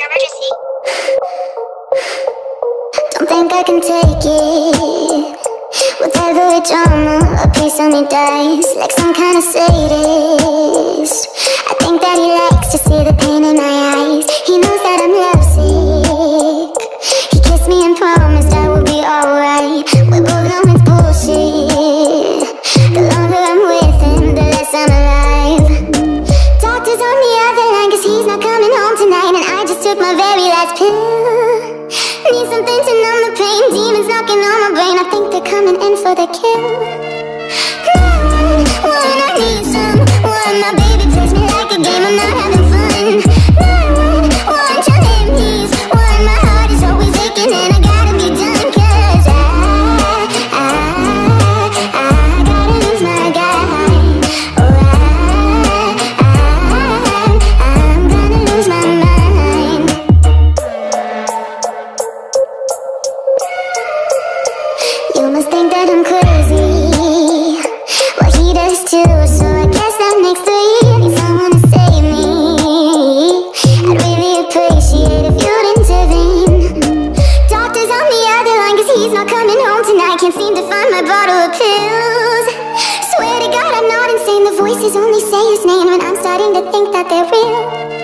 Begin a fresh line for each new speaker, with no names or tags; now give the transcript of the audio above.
your emergency? Don't think I can take it Whatever drama, a piece of me dies Like some kind of sadist last pill Need something to numb the pain. Demons knocking on my brain. I think they're coming in for the kill Must think that I'm crazy. Well, he does too, so I guess that makes three. Need someone to save me I'd really appreciate if you'd intervene. Doctor's on the other line cause he's not coming home tonight. Can't seem to find my bottle of pills. Swear to God I'm not insane. The voices only say his name And I'm starting to think that they're real